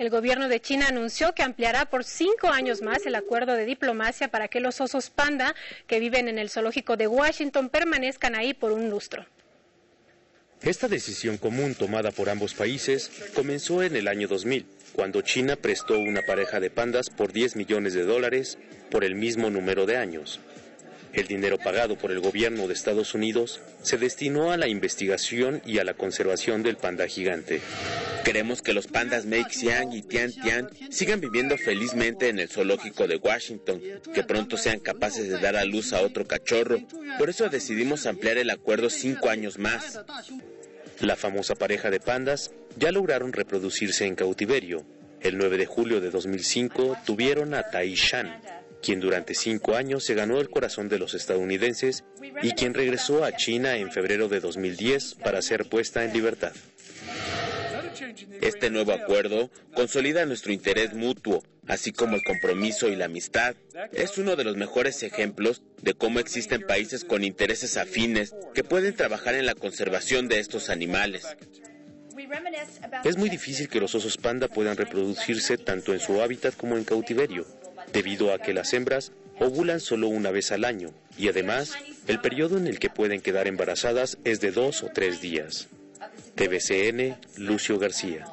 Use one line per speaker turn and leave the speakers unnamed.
El gobierno de China anunció que ampliará por cinco años más el acuerdo de diplomacia para que los osos panda que viven en el zoológico de Washington permanezcan ahí por un lustro.
Esta decisión común tomada por ambos países comenzó en el año 2000, cuando China prestó una pareja de pandas por 10 millones de dólares por el mismo número de años. El dinero pagado por el gobierno de Estados Unidos se destinó a la investigación y a la conservación del panda gigante.
Queremos que los pandas Mei Xiang y Tian Tian sigan viviendo felizmente en el zoológico de Washington, que pronto sean capaces de dar a luz a otro cachorro. Por eso decidimos ampliar el acuerdo cinco años más.
La famosa pareja de pandas ya lograron reproducirse en cautiverio. El 9 de julio de 2005 tuvieron a Tai Shan, quien durante cinco años se ganó el corazón de los estadounidenses y quien regresó a China en febrero de 2010 para ser puesta en libertad.
Este nuevo acuerdo consolida nuestro interés mutuo, así como el compromiso y la amistad. Es uno de los mejores ejemplos de cómo existen países con intereses afines que pueden trabajar en la conservación de estos animales.
Es muy difícil que los osos panda puedan reproducirse tanto en su hábitat como en cautiverio, debido a que las hembras ovulan solo una vez al año y además el periodo en el que pueden quedar embarazadas es de dos o tres días. TVCN, Lucio García.